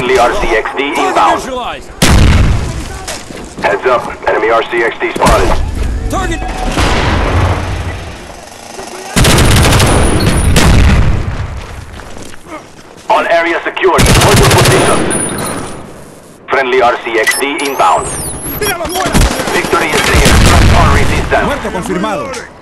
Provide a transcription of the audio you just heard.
Friendly RCXD inbound. Neutralized. Heads up. Enemy RCXD spotted. Target. All area secured. Hold your positions. Friendly RCXD inbound. Victory is near. All resistance. Muerto confirmado.